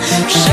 是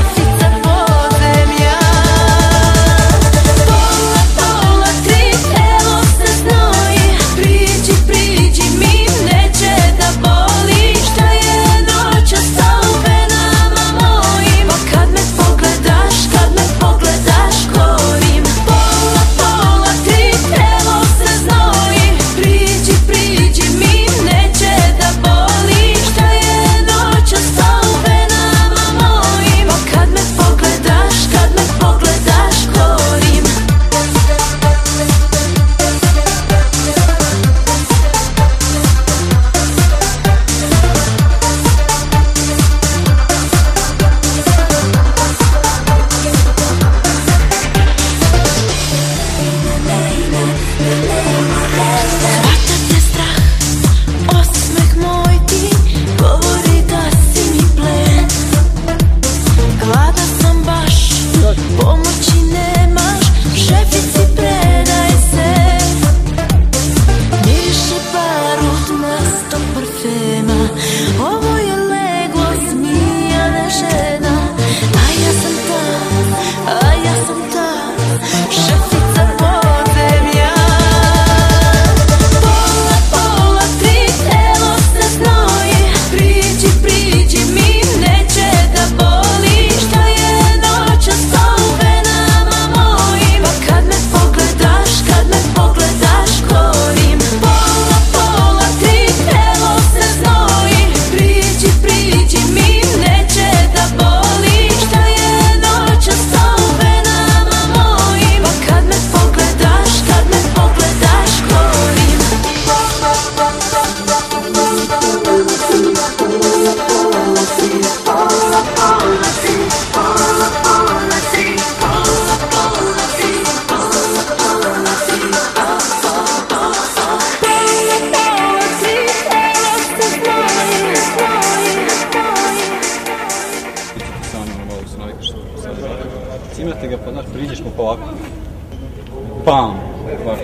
Видишь, попала. Пам! Ваш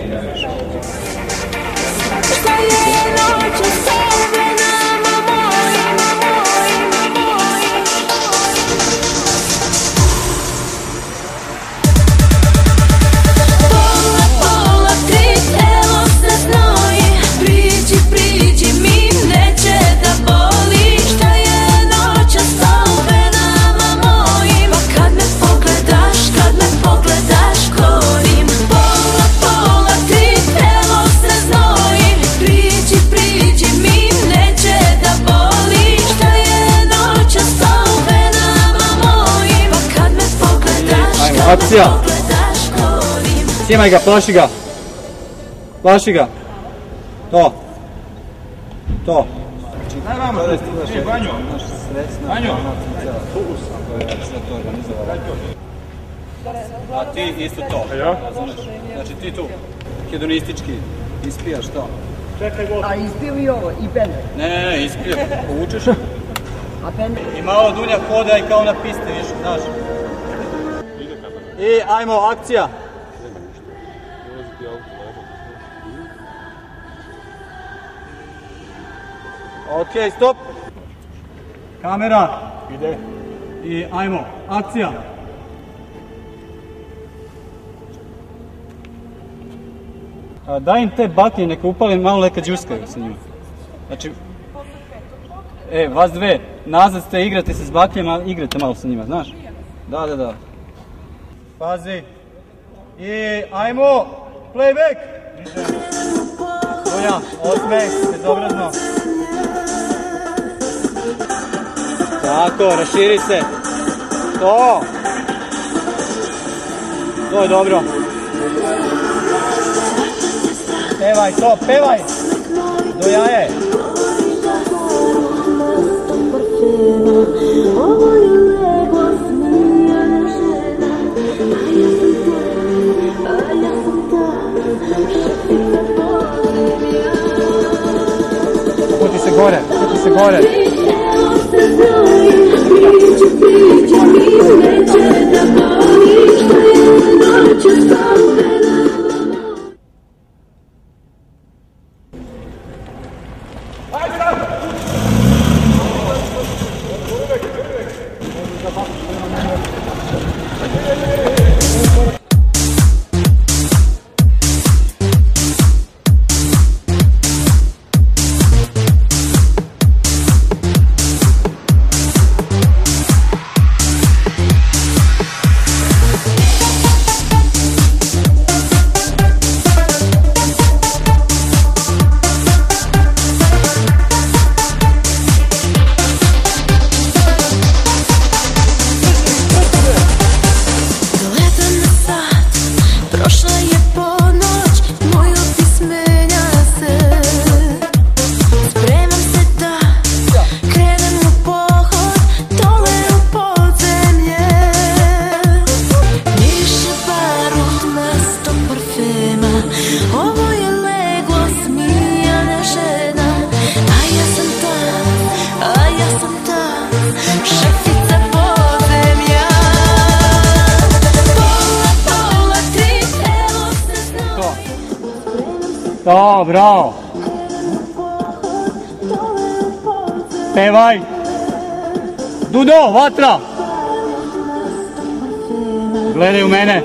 Akcija! Snimaj ga, plaši ga! Plaši ga! To! To! Ti Banjo! A ti isto to. Znači ti tu, hedonistički, ispijaš to. A ispio i ovo, i pen. Ne, ne, ne, ispio. Povučeš. A? I malo dulja hoda i kao na piste više, znaš. I ajmo, akcija. Ok, stop. Kamera. Ide. I ajmo, akcija. A daj im te batnje neka upalim malo neka džuskaju sa njima. Znači, e, vas dve, nazad ste igrate se s bakljama, igrate malo sa njima, znaš? Da, da, da. Pazi. I ajmo, playback. Ulja, osmeh, bezobrazno. Tako, raširi se. To. To je dobro. Pevaj to, pevaj. Do jaje. agora, agora. Dobro. Pevaj. Dudo, vatra. Gledaj u mene.